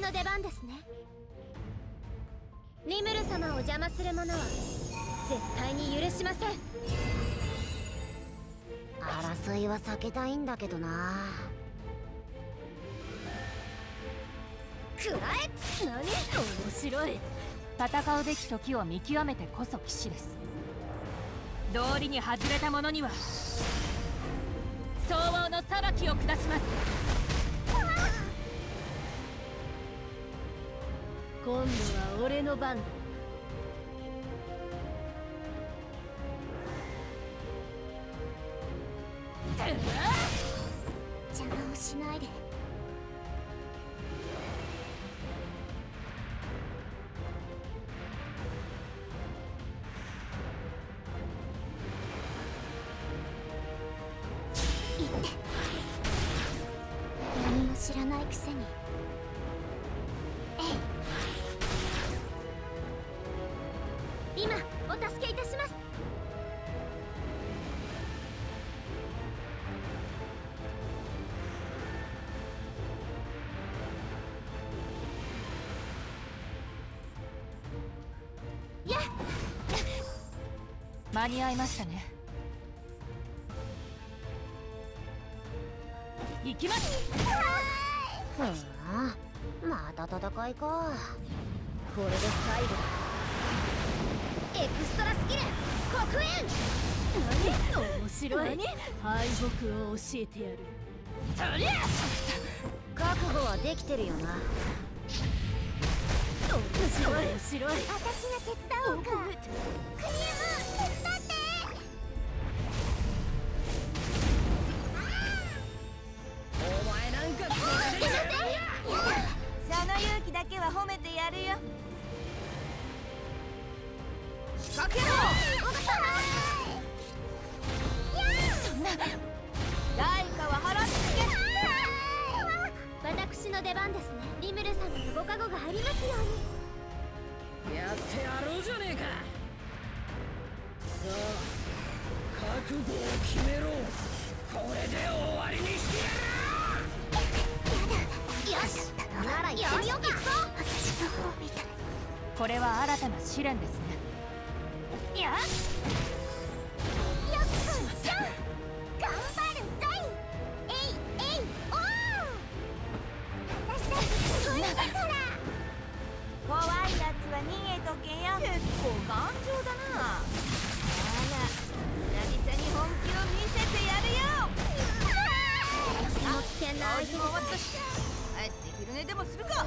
の出番ですね。リムル様を邪魔する者は絶対に許しません。争いは避けたいんだけどな。くらえ何？面白い。戦うべき時を見極めてこそ騎士です。道理に外れた者には相応の裁きを下します。今度は俺の番だ。邪魔をしないで。言って。何も知らないくせに。今お助けいたします。やっ間に合いましたね。行きます。ふん。また戦いか。これで最後だ面白い。敗北を教えてやるとりゃ覚悟はできてるよな面白い。面白い。私が手伝おうかクリーム手伝ってお前なんかこれでその勇気だけは褒めてやるよ仕掛けろ出番ですね。リムル様のご加護がありますように。やってやろうじゃねえか。さあ覚悟を決めろ。これで終わりにしてやる。よし。なら行ってみよう。か私の方みたいこれは新たな試練ですね。よっし構頑丈だな。あら久々に本気を見せてやるよ。この危険な相手掃除も終わった。し帰って昼寝でもするか